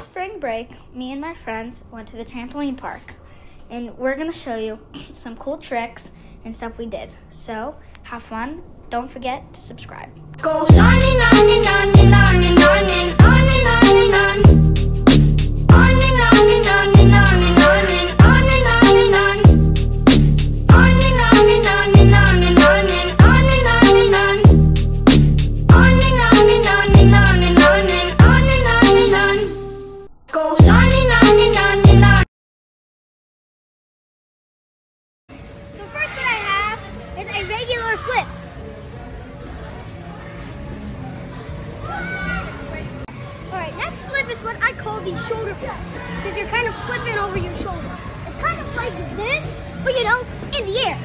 Spring break, me and my friends went to the trampoline park, and we're gonna show you some cool tricks and stuff we did. So, have fun. Don't forget to subscribe. Is what I call the shoulder flip. Because you're kind of flipping over your shoulder. It's kind of like this, but you know, in the air.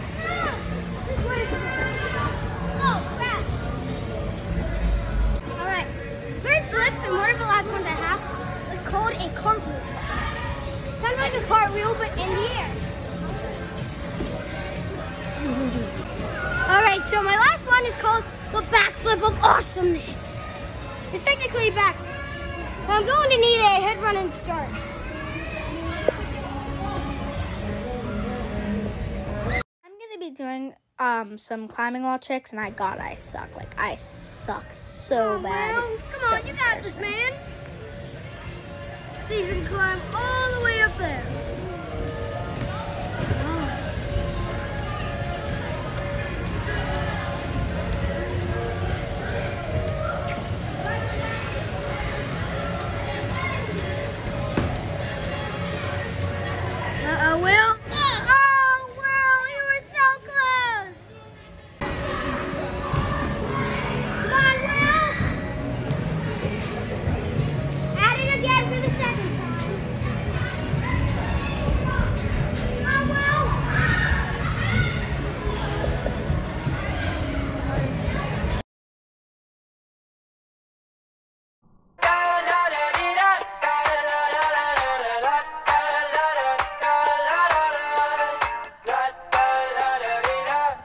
Oh. Alright, third flip, and one of the last ones I have, is called a cartwheel. Kind of like a cartwheel, but in the air. All right, so my last one is called the backflip of awesomeness. It's technically back. I'm going to need a head run and start. I'm gonna be doing um some climbing wall tricks, and I God, I suck. Like I suck so bad. Well, It's come so on, you got this, man. So you can climb all the way up there.